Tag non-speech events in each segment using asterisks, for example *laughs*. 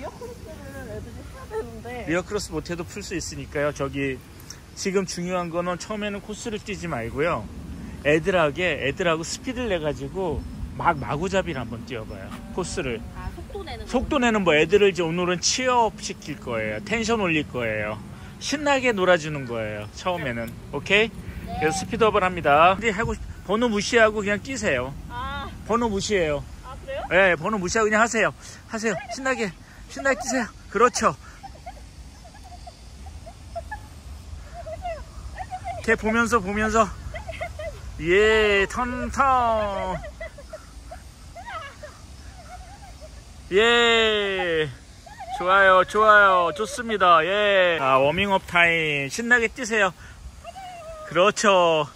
rear cross는 애들이 해야 되는데 rear cross 못해도 풀 수 있으니까요. 저기 지금 중요한 거는 처음에는 코스를 뛰지 말고요. 애들하게 애들하고 스피드를 내 가지고 막 마구잡이를 한번 뛰어봐요. 코스를 아 속도 내는 속도 내는 뭐 애들을 이제 오늘은 cheer up 시킬 거예요. 텐션 올릴 거예요. 신나게 놀아주는 거예요. 처음에는 오케이. 그래서 speed up을 합니다. 근데 하고 싶- 번호 무시하고 그냥 뛰세요. 아, 번호 무시해요. 아 그래요? 예, 번호 무시하고 그냥 하세요. 하세요. 신나게, 신나게 뛰세요. 그렇죠. 걔 보면서, 보면서. 예, 턴, 턴. 예. 좋아요, 좋아요. 좋습니다. 예. 아, 워밍업 타임. 신나게 뛰세요. 그렇죠.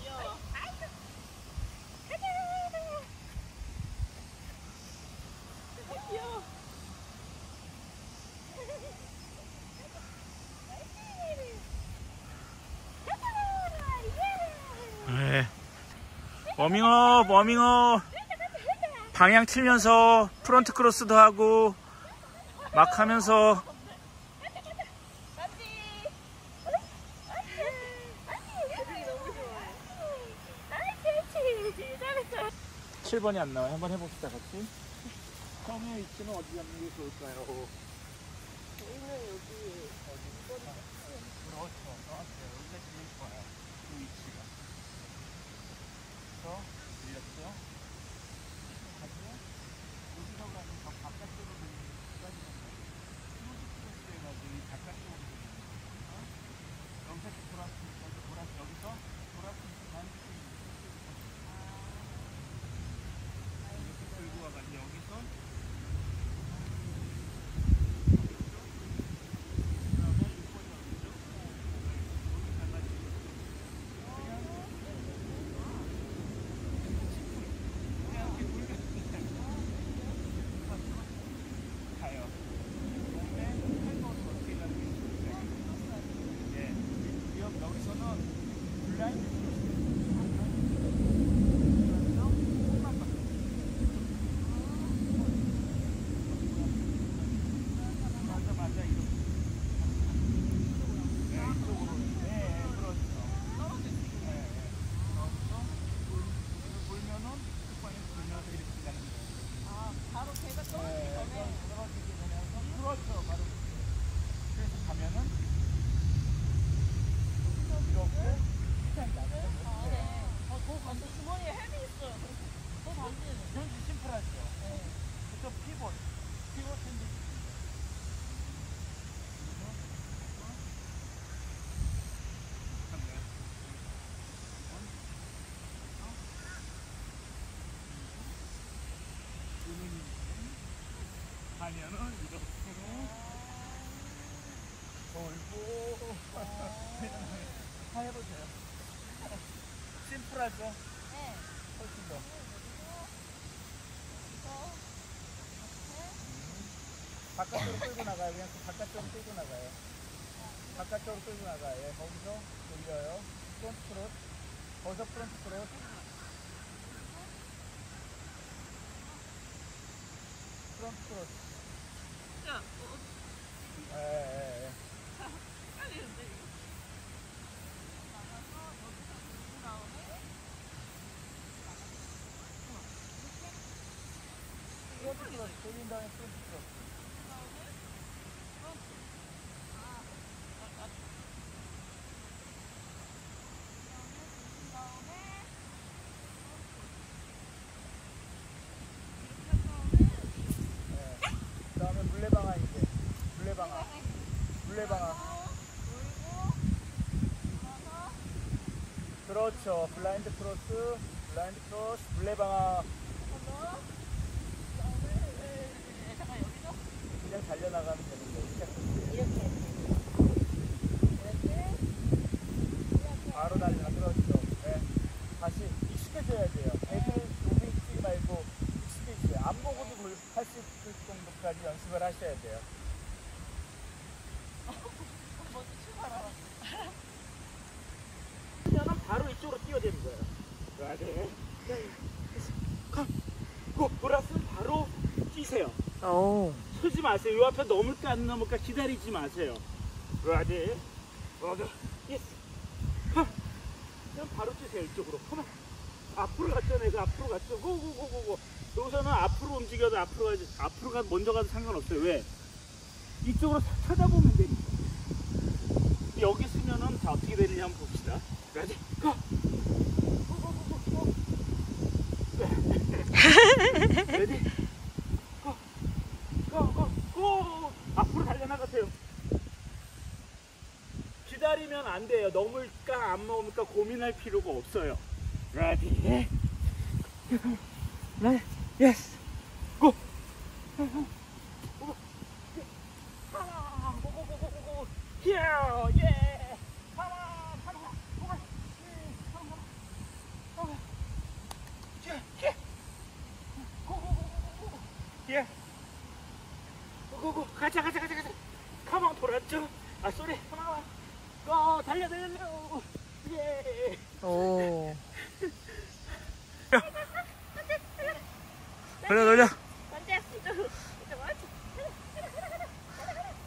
귀여워 귀여워 네. 워밍업, 워밍업. 방향 틀면서 프론트 크로스도 하고 막 하면서 애들이 너무 좋아해 7번이 안 나와요. 한번 해봅시다, 같이. 처음에 위치는 어디 잡는 게 좋을까요? 저희는 여기 그렇 가면은 이렇게 돌고 다 해보세요 심플하죠? 네 훨씬 더 바깥으로 끌고 나가요. 그냥 그 바깥쪽으로 끌고 나가요. 바깥쪽으로 끌고 나가요. 예, 거기서 돌려요. front cross. 거기서 front. fron t cross. 진짜 어, 예, 예, 예. 헷갈리는데 이거 나가서 여기서 들고 나오네 front cross. 돌린 다음에 front cross. 예. 그 다음에 물레방아 이제. 물레방아. 물레방아. 그렇죠. blind cross, blind cross, 물레방아. 돼. 가. 그 돌았으면 바로 뛰세요. 어. 서지 마세요. 요 앞에 넘을까 안 넘을까 기다리지 마세요. 가야 돼. 맞아. yes. 가. 그냥 바로 뛰세요. 이쪽으로. 가만. 앞으로 갔죠 내가 앞으로 갔죠 고고고고고 여기서는 앞으로 움직여도 앞으로 가지 앞으로 가 먼저 가도 상관없어요 왜 이쪽으로 찾아보면 되니까 여기 있으면은 자 어떻게 되느냐 한번 봅시다 가지 go ready. 앞으로 달려나가세요. 기다리면 안 돼요. 넘을까 안 넘을까 고민할 필요가 없어요. Ready? 네, yes, go. 고고고고고고. Here, yeah. Come on, come on, come on. Come on. Come on. Yeah, yeah. 고고고고고고. Yeah. 고고고 가자 가자 가자 가자 가방 돌았죠? 아 쏘리 가방 고 달려 달려 예 오. 돌려 돌려.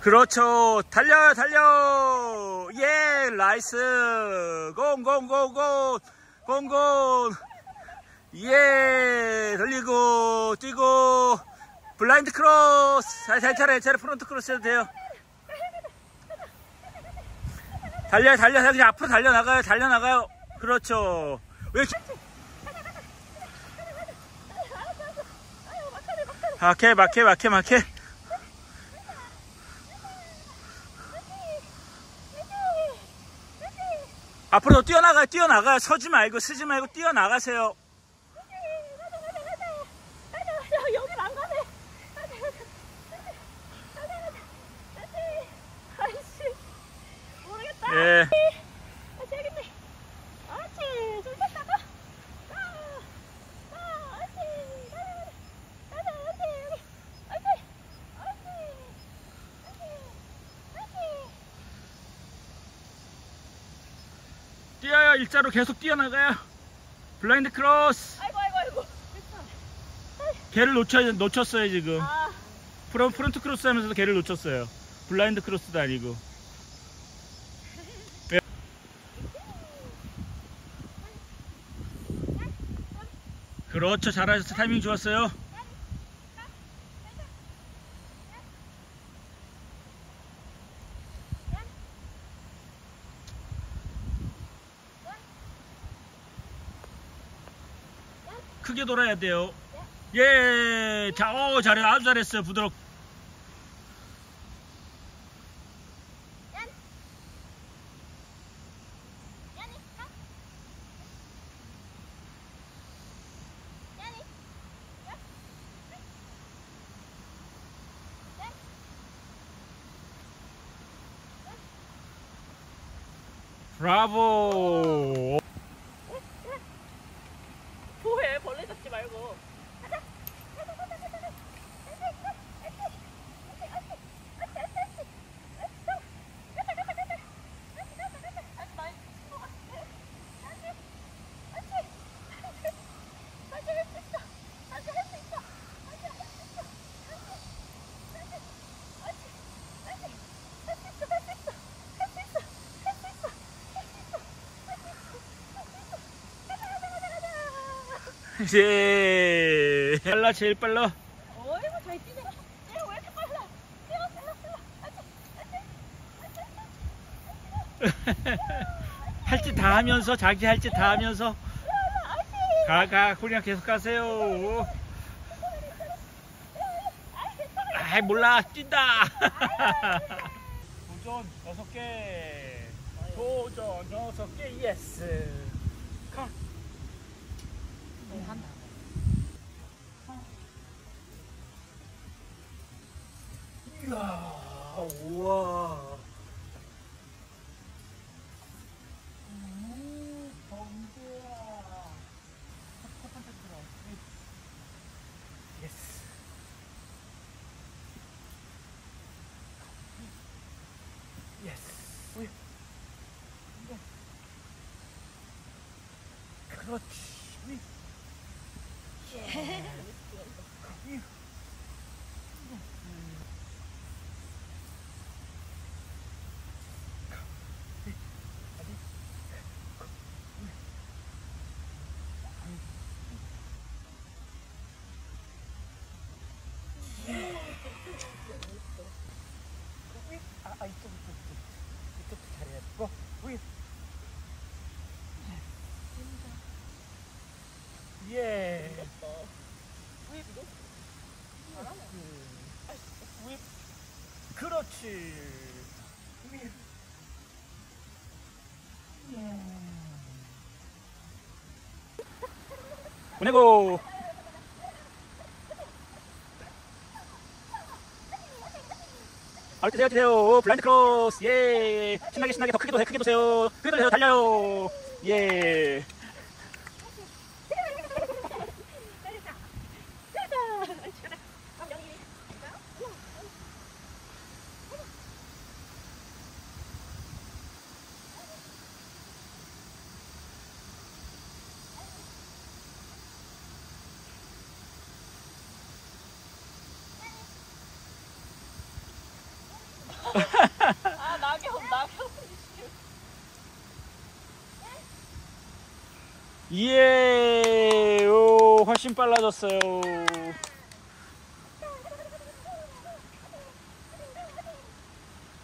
그렇죠. 달려 달려. 예 nice. 공공공공. 공공. 예 돌리고 뛰고 blind cross. 잘, 잘 차례 차례 front cross 해도 돼요 달려 달려 그냥 앞으로 달려 나가요 달려 나가요. 그렇죠. 왜 막해 막해 막해 막해. 앞으로 뛰어나가요 뛰어나가요. 서지 말고 쓰지 말고 뛰어나가세요 여길 안 가네 아이씨 모르겠다 예 아이씨 알겠네 아이씨 좀 탔다가 아, 아, 아이씨 가자 가자 가자 여기 아이씨 아이씨 아이씨 아이 씨 뛰어요. 일자로 계속 뛰어나가요. 블라인드 크로스. 아이고 아이고 아이고 걔를 놓쳐, 놓쳤어요 지금. 아. fro, front cross 하면서도 걔를 놓쳤어요. blind cross도 아니고 그렇죠. 잘하셨어요 타이밍 좋았어요. 크게 돌아야 돼요. 예, 자, 오, 잘해, 아주 잘했어요, 부드럽. 야 Bravo! 예. 빨라, 제일 빨라. 어이구 잘 뛰네 얘왜 이렇게 빨라 뛰어 뛰어 뛰어 *laughs* 할짓 다 하면서, 자기 할 짓 다 하면서. 가, 가, 코리아 계속 가세요. 아이, 몰라, 뛴다. *laughs* 도전 여섯 개. 도전 여섯 개, yes. 가. 이야, 우와. 오, 범죄야. 첫 번째 들 *laughs* 어. 예스. 예스. 그렇지. 예. 왜 이거? 윗. 윗. 보내고 아, 뛰세요, 뛰세요. 블라인드 크로스. 예. 신나게, 신나게 더 크게 도세요, 크게 도세요. 크게 도세요, 달려요. 예. 아 낙엽 낙엽. 예. 오, 훨씬 빨라졌어요.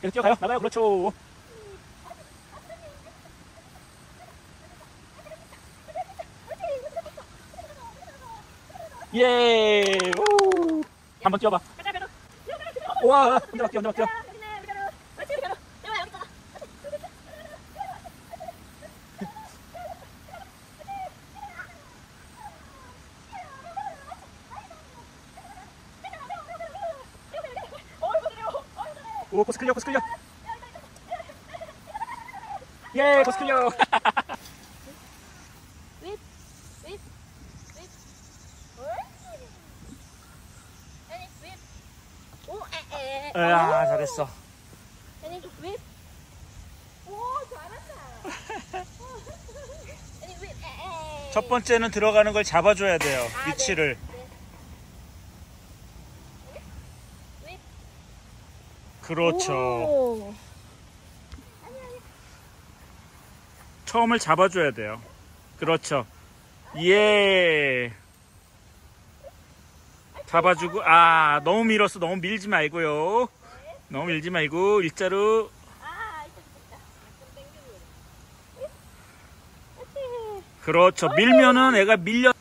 계속 뛰어가요. 나가요. 그렇죠. 예. 오. 한번 뛰어봐. 와, 혼자 막 뛰어, 혼자 막 뛰어. 오, 코스 클리어, 코스 클리어. 예, 코스 클리어. *laughs* 아, 잘했어. *laughs* 첫 번째는 들어가는 걸 잡아줘야 돼요. 위치를. 그렇죠. 처음을 잡아줘야 돼요. 그렇죠. 예. 잡아주고, 아, 너무 밀었어. 너무 밀지 말고요. 너무 밀지 말고, 일자로. 그렇죠. 밀면은 애가 밀려.